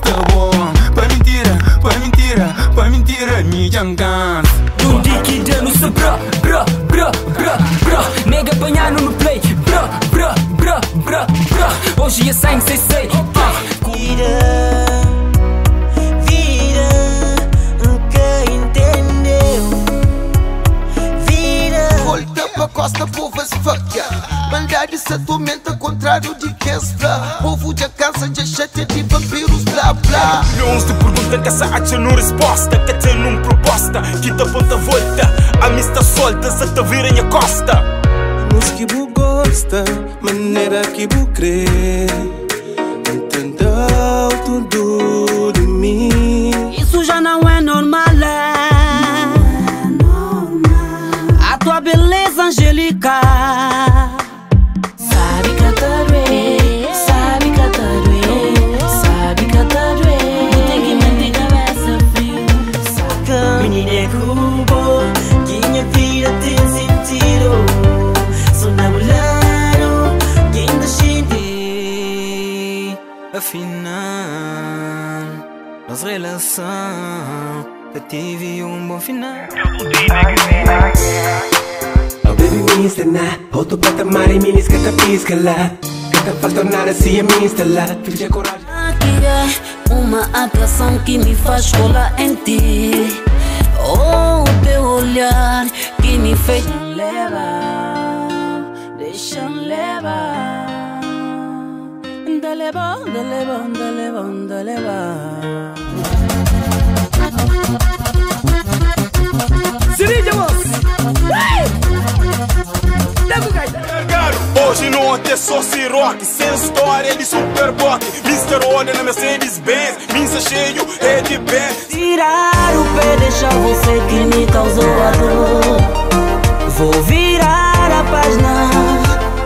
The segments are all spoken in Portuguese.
Pra mentira, pra mentira, pra mentira Me jangan Do Dicky dando se bra, bra, bra, bra, bra Nega apanhando no play. Bra, bra, bra, bra, bra Hoje é sangue, sei, sei vida, yeah. Maldade se atormenta, contrário de que está Povo já cansa de chate de vampiros, blá blá Milhões de perguntas que essa acha não resposta Que tem num proposta que dá volta volta A mista solta se te virem a costa Música que bu gosta, maneira que bu crê Entendeu tudo de mim Isso já não é normal. é. A tua beleza angélica. É cubo, que minha vida tem sentido. Sou namorado, que ainda sente. Afinal, nossa relação Eu tive um bom final Oh baby minns det när Hoto prata mari minis kata piskala Kata falta nada se a minha instalar Fica coragem Aqui é uma atração que me faz colar em ti. Olhar que me fez levar, deixa levar. De levar, de levar, de levar, de levar. Se liga, Hoje não é só rock Sem história de super bock Mr. Order na Mercedes-Benz. Minha cheio de Benz Tirar pé, deixar você que me causou a dor. Vou virar a página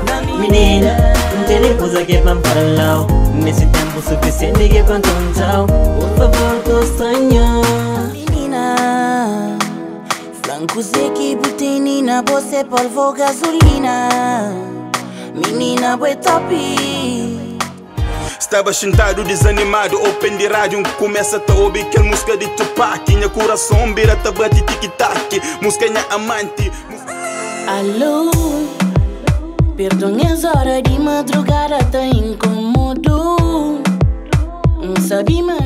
da minha Menina, não tem nem coisa que vão para lá. Nesse tempo suficiente que quanto um tchau. Por favor, tô sonhando. menina Flancos equibutinina, você polvo gasolina Menina, boi top Estava sentado desanimado Open de rádio. Começa a ouvir que música de Tupac Minha coração vira tá bate tic-tac. Música minha amante. Alô? Perdão as horas de madrugada tá incomodo. Não sabe, mano